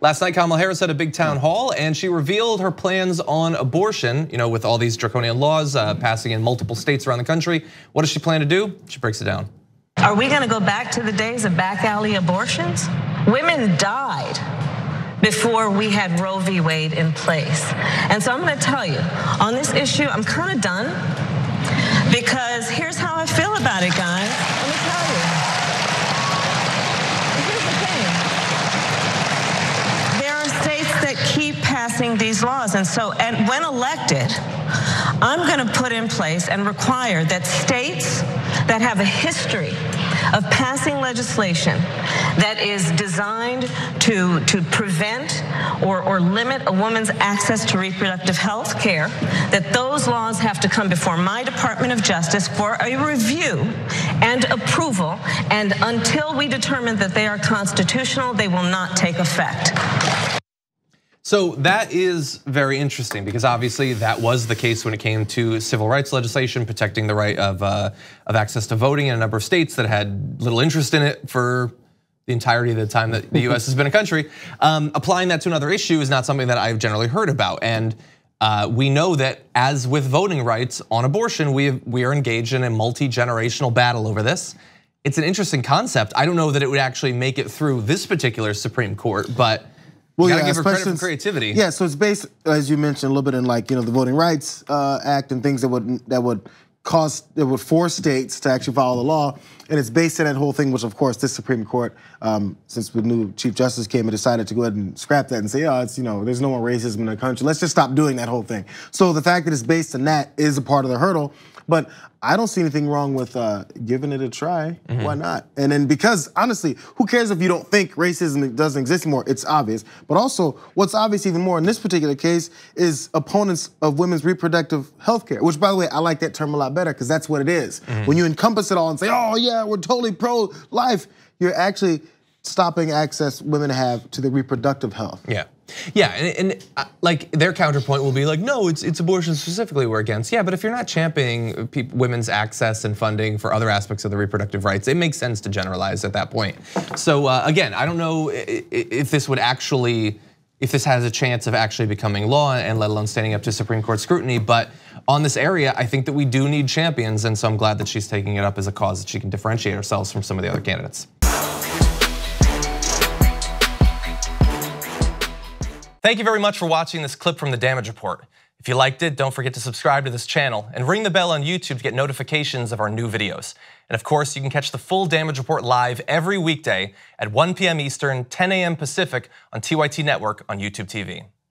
Last night, Kamala Harris had a big town hall and she revealed her plans on abortion, you know, with all these draconian laws uh, passing in multiple states around the country. What does she plan to do? She breaks it down. Are we gonna go back to the days of back alley abortions? Women died before we had Roe v. Wade in place. And so I'm gonna tell you, on this issue, I'm kind of done because here's how I feel about it, guys. Let me tell you. Here's the thing. There are states that keep passing these laws. And so, and when elected, I'm going to put in place and require that states that have a history of passing legislation that is designed to, to prevent or, or limit a woman's access to reproductive health care, that those laws have to come before my Department of Justice for a review and approval. And until we determine that they are constitutional, they will not take effect. So that is very interesting because obviously that was the case when it came to civil rights legislation protecting the right of, uh, of access to voting in a number of states that had little interest in it for the entirety of the time that the US has been a country. Um, applying that to another issue is not something that I've generally heard about. And uh, we know that as with voting rights on abortion, we, we are engaged in a multi-generational battle over this. It's an interesting concept. I don't know that it would actually make it through this particular Supreme Court, but well, yeah, give her credit for creativity. Yeah, so it's based, as you mentioned, a little bit in like you know the Voting Rights uh, Act and things that would that would cause that would force states to actually follow the law, and it's based on that whole thing, which of course this Supreme Court, um, since the new Chief Justice came and decided to go ahead and scrap that and say, oh, it's you know there's no more racism in the country. Let's just stop doing that whole thing. So the fact that it's based on that is a part of the hurdle. But I don't see anything wrong with uh, giving it a try. Mm-hmm. Why not? And then because honestly, who cares if you don't think racism doesn't exist anymore? It's obvious. But also, what's obvious even more in this particular case is opponents of women's reproductive health care, which by the way, I like that term a lot better because that's what it is. Mm-hmm. When you encompass it all and say, oh yeah, we're totally pro-life, you're actually stopping access women have to their reproductive health. Yeah. Yeah, and, and uh, like their counterpoint will be like, no, it's it's abortion specifically we're against. Yeah, but if you're not championing women's access and funding for other aspects of the reproductive rights, it makes sense to generalize at that point. So uh, again, I don't know if this would actually, if this has a chance of actually becoming law and let alone standing up to Supreme Court scrutiny, but on this area, I think that we do need champions, and so I'm glad that she's taking it up as a cause that she can differentiate ourselves from some of the other candidates. Thank you very much for watching this clip from the Damage Report. If you liked it, don't forget to subscribe to this channel and ring the bell on YouTube to get notifications of our new videos. And of course, you can catch the full Damage Report live every weekday at 1 p.m. Eastern, 10 a.m. Pacific on TYT Network on YouTube TV.